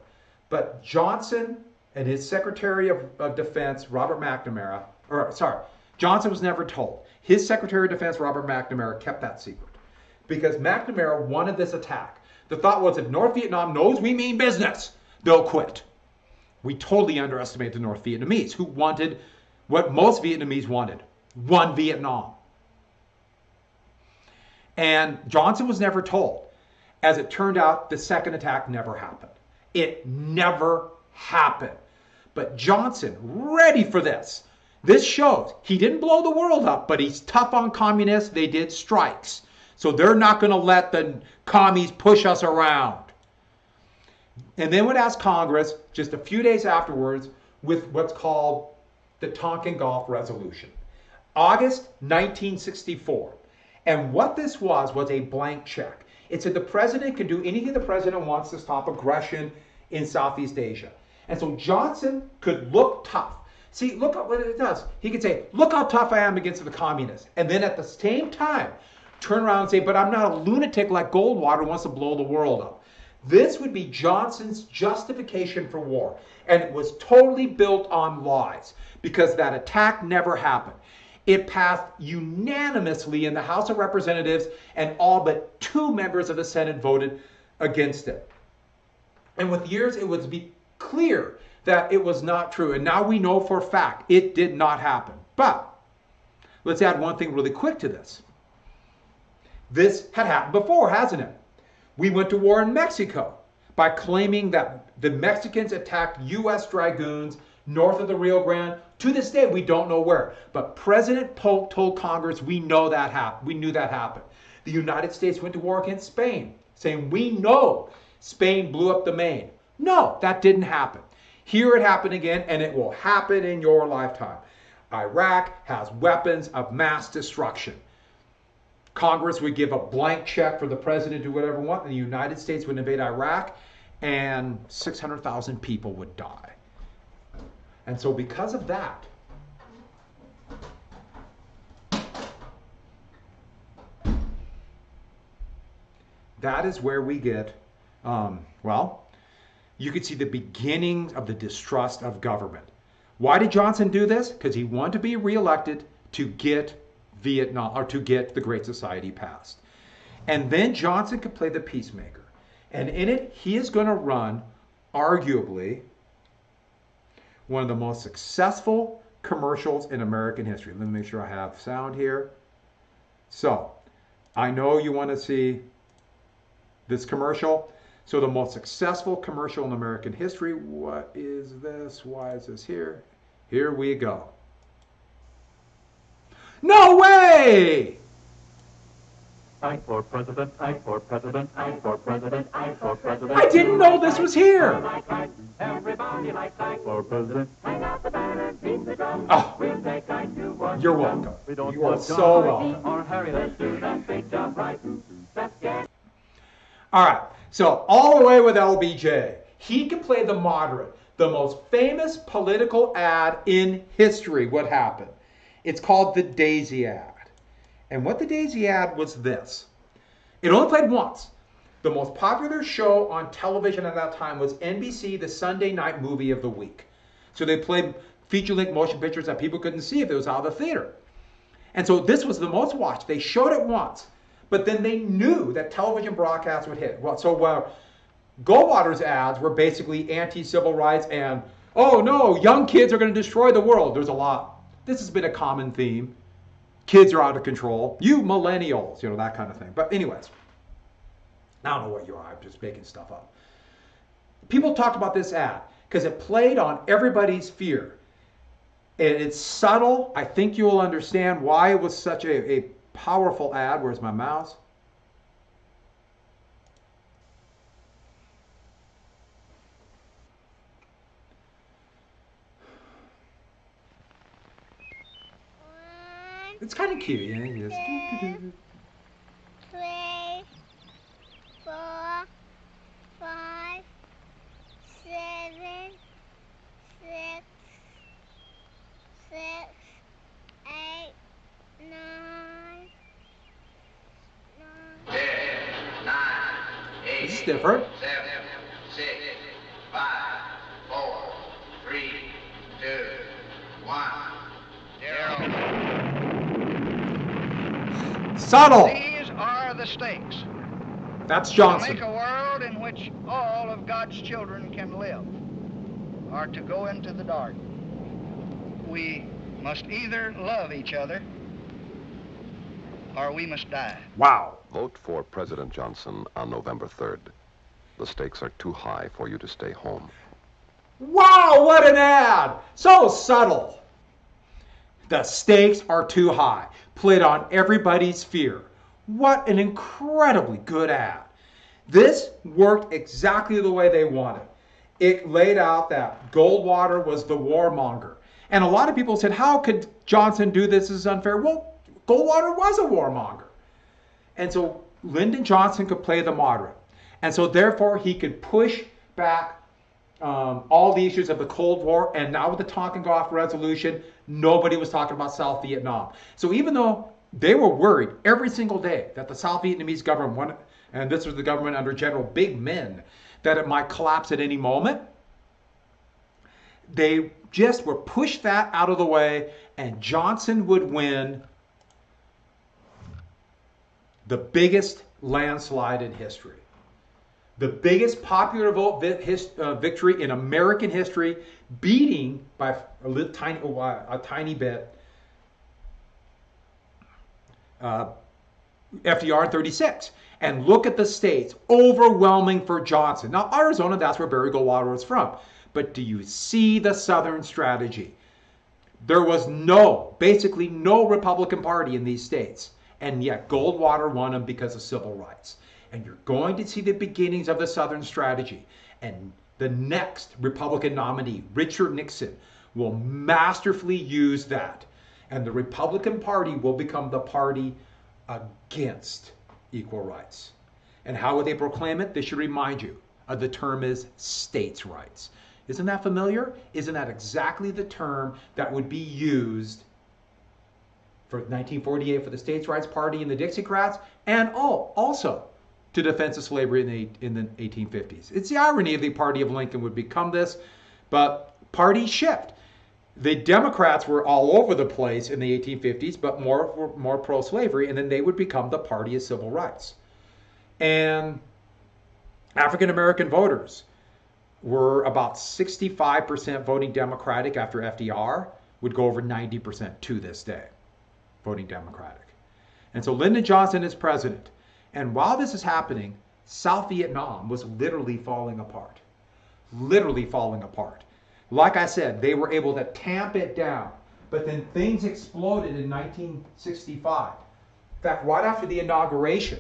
but Johnson and his Secretary of, of Defense Robert McNamara, or sorry, Johnson was never told. His Secretary of Defense Robert McNamara kept that secret because McNamara wanted this attack. The thought was if North Vietnam knows we mean business, they'll quit. We totally underestimate the North Vietnamese who wanted what most Vietnamese wanted one Vietnam. And Johnson was never told. As it turned out, the second attack never happened. It never happened. But Johnson, ready for this. This shows he didn't blow the world up, but he's tough on communists. They did strikes. So they're not going to let the commies push us around. And then would ask Congress just a few days afterwards with what's called the Tonkin Gulf Resolution. August 1964. And what this was was a blank check. It said the president can do anything the president wants to stop aggression in Southeast Asia. And so Johnson could look tough. See, look at what it does. He could say, Look how tough I am against the communists. And then at the same time, turn around and say, but I'm not a lunatic like Goldwater who wants to blow the world up. This would be Johnson's justification for war. And it was totally built on lies because that attack never happened. It passed unanimously in the House of Representatives, and all but two members of the Senate voted against it. And with years, it would be clear that it was not true. And now we know for a fact it did not happen. But let's add one thing really quick to this. This had happened before, hasn't it? We went to war in Mexico by claiming that the Mexicans attacked U.S. dragoons north of the Rio Grande. To this day, we don't know where. But President Polk told Congress we know that happened. We knew that happened. The United States went to war against Spain, saying we know Spain blew up the Maine. No, that didn't happen. Here it happened again, and it will happen in your lifetime. Iraq has weapons of mass destruction. Congress would give a blank check for the president to do whatever want, and the United States would invade Iraq, and 600,000 people would die. And so, because of that, that is where we get, um, well, you could see the beginnings of the distrust of government. Why did Johnson do this? Because he wanted to be reelected to get Vietnam or to get the Great Society passed. And then Johnson could play the peacemaker. And in it, he is going to run, arguably, one of the most successful commercials in American history. Let me make sure I have sound here. So, I know you want to see this commercial. So, the most successful commercial in American history. What is this? Why is this here? Here we go. No way! Ike for president, Ike for president, Ike for president, Ike for president. I didn't know this was here. Everybody likes Ike for president. Hang out the banner, beat the drum. Oh. We'll take Ike do what You're welcome. We don't You are so welcome. Or Harry, let's do that big job right. Let's get All right. So all the way with LBJ, he can play the moderate. The most famous political ad in history. What happened? It's called the Daisy ad. And what the Daisy ad was this. It only played once. The most popular show on television at that time was NBC, the Sunday night movie of the week. So they played feature length motion pictures that people couldn't see if it was out of the theater. And so this was the most watched. They showed it once, but then they knew that television broadcasts would hit. Well, so uh, Goldwater's ads were basically anti-civil rights and oh no, young kids are going to destroy the world. There's a lot. This has been a common theme. Kids are out of control. You millennials, you know that kind of thing. But anyways, I don't know what you are. I'm just making stuff up. People talked about this ad because it played on everybody's fear. And it's subtle. I think you will understand why it was such a, a powerful ad. Where's my mouse? It's kind of cute. Yeah, it is. three, four, five, seven, six, six, eight, nine, nine. Eight, This is different. seven, six, five, four, three, two, one, zero. Subtle. These are the stakes. That's To Johnson. make a world in which all of God's children can live, or to go into the dark. We must either love each other, or we must die. Wow. Vote for President Johnson on November 3rd. The stakes are too high for you to stay home. Wow, what an ad! So subtle. The stakes are too high. Played on everybody's fear. What an incredibly good ad. This worked exactly the way they wanted. It laid out that Goldwater was the warmonger. And a lot of people said, how could Johnson do this? This is unfair. Well, Goldwater was a warmonger. And so Lyndon Johnson could play the moderate. And so therefore he could push back um, all the issues of the Cold War. And now with the Tonkin Gulf resolution, nobody was talking about South Vietnam. So even though they were worried every single day that the South Vietnamese government, and this was the government under General Big Minh, that it might collapse at any moment, they just were pushed that out of the way, and Johnson would win the biggest landslide in history. The biggest popular vote uh, victory in American history, beating by a little tiny, a tiny bit uh, FDR 36. And look at the states, overwhelming for Johnson. Now, Arizona, that's where Barry Goldwater was from. But do you see the Southern strategy? There was no, basically no Republican Party in these states. And yet Goldwater won them because of civil rights. And you're going to see the beginnings of the Southern strategy. And the next Republican nominee, Richard Nixon, will masterfully use that. And the Republican Party will become the party against equal rights. And how would they proclaim it? They should remind you. Uh, the term is states' rights. Isn't that familiar? Isn't that exactly the term that would be used for 1948 for the States Rights Party and the Dixiecrats, and oh, also to defense of slavery in the, in the 1850s? It's the irony of the party of Lincoln would become this, but party shift. The Democrats were all over the place in the 1850s, but more more pro-slavery, and then they would become the party of civil rights. And African American voters were about 65% voting Democratic after FDR, would go over 90% to this day, voting Democratic. And so Lyndon Johnson is president. And while this is happening, South Vietnam was literally falling apart. Literally falling apart. Like I said, they were able to tamp it down. But then things exploded in 1965. In fact, right after the inauguration,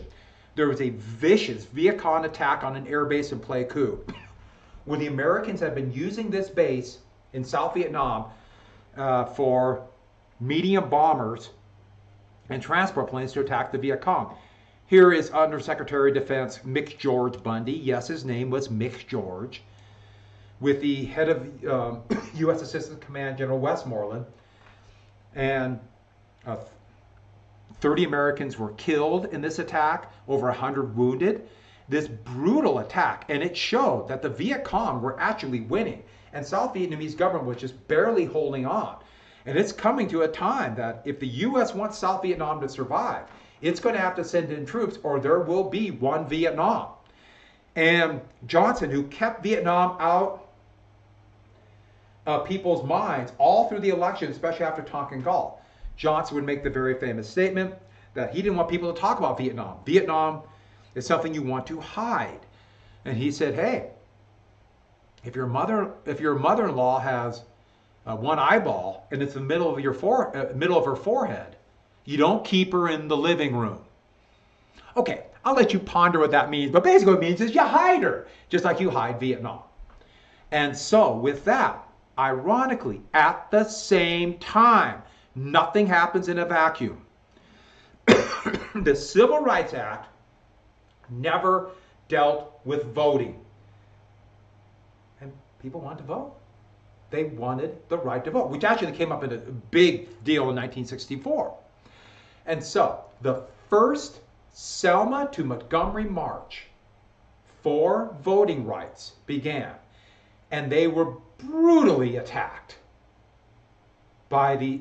there was a vicious Viet Cong attack on an air base in Pleiku, where the Americans had been using this base in South Vietnam uh, for medium bombers and transport planes to attack the Viet Cong. Here is Undersecretary of Defense McGeorge Bundy. Yes, his name was McGeorge. With the head of um, U.S. Assistant Command General Westmoreland. And uh, 30 Americans were killed in this attack, over 100 wounded. This brutal attack, and it showed that the Viet Cong were actually winning, and South Vietnamese government was just barely holding on. And it's coming to a time that if the U.S. wants South Vietnam to survive, it's going to have to send in troops, or there will be one Vietnam. And Johnson, who kept Vietnam out of people's minds all through the election, especially after Tonkin Gulf, Johnson would make the very famous statement that he didn't want people to talk about Vietnam. Vietnam is something you want to hide. And he said, "Hey, if your mother if your mother-in-law has uh, one eyeball and it's the middle of your fore, uh, middle of her forehead, you don't keep her in the living room." Okay, I'll let you ponder what that means, but basically what it means is you hide her, just like you hide Vietnam. And so, with that, ironically, at the same time, nothing happens in a vacuum. the Civil Rights Act never dealt with voting. And people want to vote. They wanted the right to vote, which actually came up in a big deal in 1964. And so the first Selma to Montgomery March for voting rights began. And they were brutally attacked by the,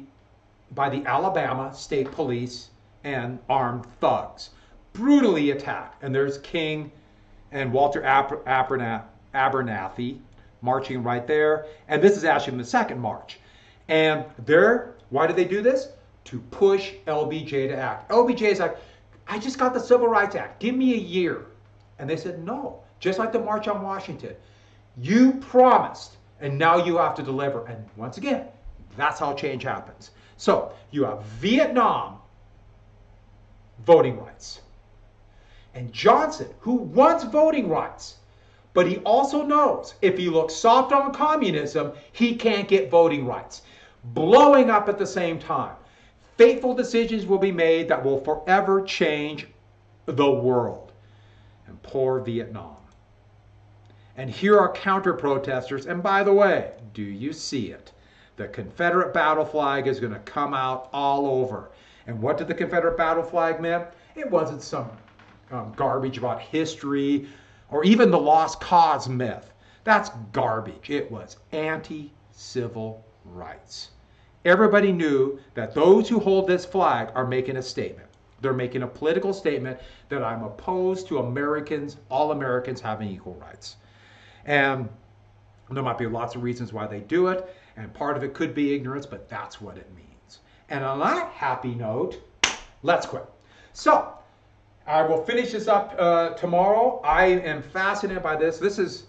by the Alabama State Police and armed thugs. Brutally attacked. And there's King and Walter Aber- Abernathy marching right there. And this is actually the second march. And they're, why did they do this? To push LBJ to act. LBJ is like, I just got the Civil Rights Act. Give me a year. And they said, no. Just like the March on Washington. You promised, and now you have to deliver. And once again, that's how change happens. So you have Vietnam voting rights. And Johnson, who wants voting rights, but he also knows if he looks soft on communism, he can't get voting rights. Blowing up at the same time. Fateful decisions will be made that will forever change the world. And poor Vietnam. And here are counter protesters. And by the way, do you see it? The Confederate battle flag is going to come out all over. And what did the Confederate battle flag mean? It wasn't some um, garbage about history or even the lost cause myth. That's garbage. It was anti civil rights. Everybody knew that those who hold this flag are making a statement. They're making a political statement that I'm opposed to Americans, all Americans having equal rights. And there might be lots of reasons why they do it, and part of it could be ignorance, but that's what it means. And on that happy note, let's quit. So, I will finish this up uh, tomorrow. I am fascinated by this. This is,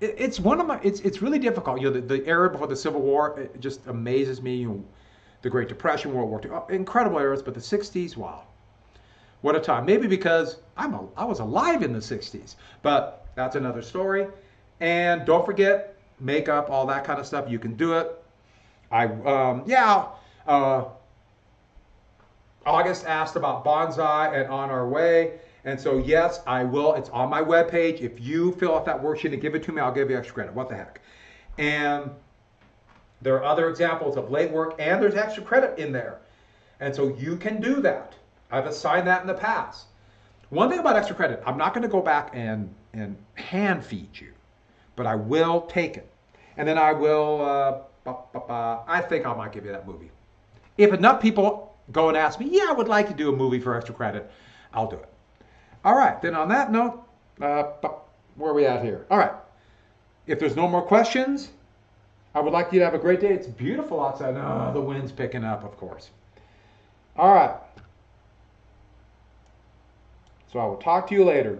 it, it's one of my, it's it's really difficult. You know, the, the era before the Civil War just amazes me. You know, the Great Depression, World War II, oh, incredible eras. But the '60s, wow, what a time. Maybe because I'm a, I was alive in the '60s, but that's another story. And don't forget makeup, all that kind of stuff. You can do it. I um, yeah. Uh, August asked about Banzai and on our way. And so, yes, I will. It's on my webpage. If you fill out that worksheet and give it to me, I'll give you extra credit. What the heck? And there are other examples of late work, and there's extra credit in there. And so you can do that. I've assigned that in the past. One thing about extra credit, I'm not going to go back and, and hand feed you, but I will take it. And then I will, uh, I think I might give you that movie. If enough people go and ask me, yeah, I would like to do a movie for extra credit, I'll do it. All right, then on that note, uh, where are we at here? All right, if there's no more questions, I would like you to have a great day. It's beautiful outside. Oh, the wind's picking up, of course. All right. So I will talk to you later.